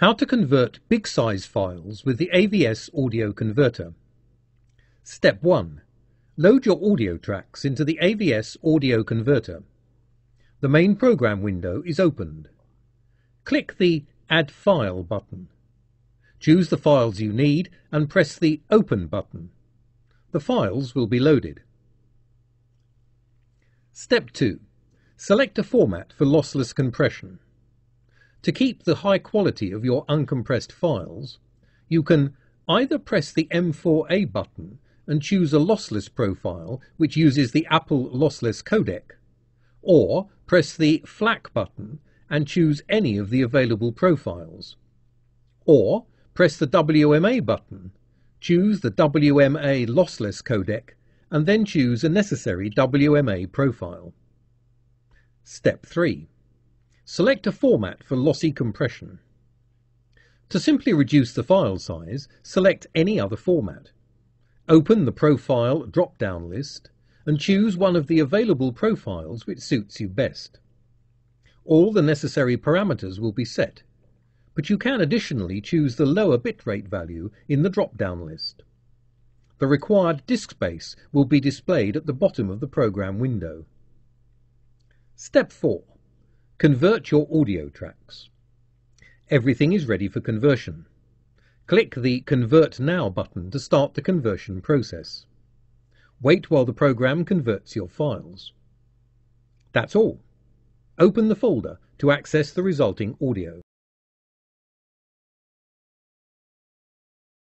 How to convert big size files with the AVS audio converter. Step 1. Load your audio tracks into the AVS audio converter. The main program window is opened. Click the Add File button. Choose the files you need and press the Open button. The files will be loaded. Step 2. Select a format for lossless compression. To keep the high quality of your uncompressed files, you can either press the M4A button and choose a lossless profile which uses the Apple lossless codec, or press the FLAC button and choose any of the available profiles. Or press the WMA button, choose the WMA lossless codec, and then choose a necessary WMA profile. Step 3. Select a format for lossy compression. To simply reduce the file size, select any other format. Open the Profile drop-down list and choose one of the available profiles which suits you best. All the necessary parameters will be set, but you can additionally choose the lower bitrate value in the drop-down list. The required disk space will be displayed at the bottom of the program window. Step 4. Convert your audio tracks. Everything is ready for conversion. Click the Convert Now button to start the conversion process. Wait while the program converts your files. That's all. Open the folder to access the resulting audio.